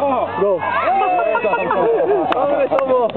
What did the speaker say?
너. 아, 왜 써보.